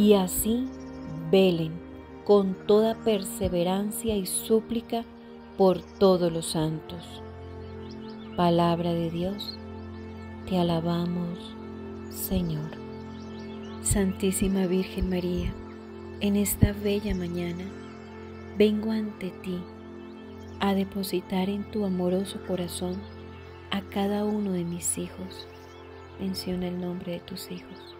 Y así velen con toda perseverancia y súplica por todos los santos. Palabra de Dios, te alabamos, Señor. Santísima Virgen María, en esta bella mañana vengo ante ti a depositar en tu amoroso corazón a cada uno de mis hijos. Menciona el nombre de tus hijos.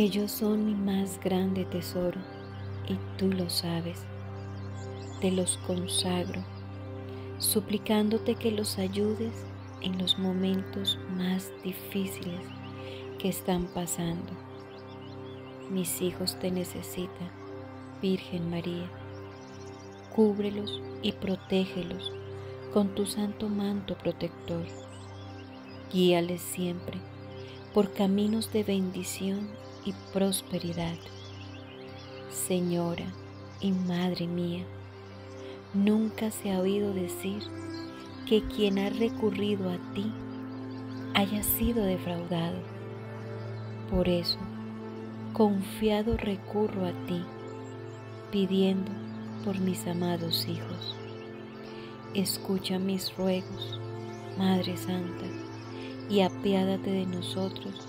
Ellos son mi más grande tesoro y tú lo sabes. Te los consagro, suplicándote que los ayudes en los momentos más difíciles que están pasando. Mis hijos te necesitan, Virgen María. Cúbrelos y protégelos con tu santo manto protector. Guíales siempre por caminos de bendición y prosperidad. Señora y Madre mía, nunca se ha oído decir que quien ha recurrido a ti haya sido defraudado. Por eso, confiado recurro a ti, pidiendo por mis amados hijos. Escucha mis ruegos, Madre Santa, y apiádate de nosotros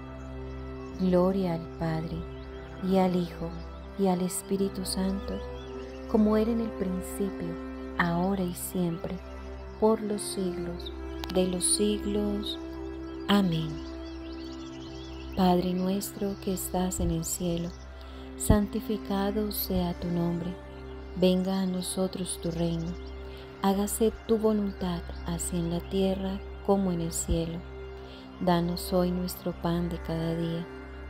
Gloria al Padre, y al Hijo, y al Espíritu Santo, como era en el principio, ahora y siempre, por los siglos de los siglos. Amén. Padre nuestro que estás en el cielo, santificado sea tu nombre, venga a nosotros tu reino, hágase tu voluntad, así en la tierra como en el cielo. Danos hoy nuestro pan de cada día,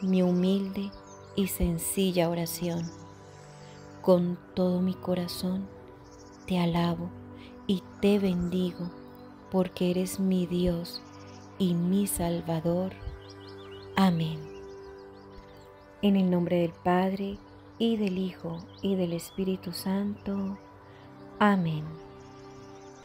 mi humilde y sencilla oración. Con todo mi corazón te alabo y te bendigo, porque eres mi Dios y mi Salvador. Amén. En el nombre del Padre, y del Hijo, y del Espíritu Santo. Amén.